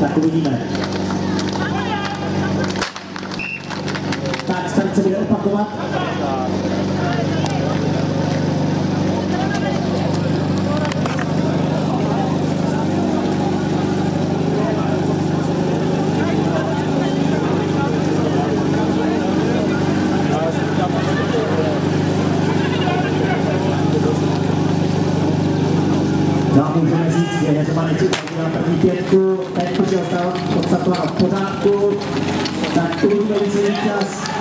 Tak uvidíme. Tak, stanice bude opakovat. No a můžeme říct, že Heřmaneček udělal první pětku, teď přišel stav, v pořádku, tak uvidíme výsledný čas.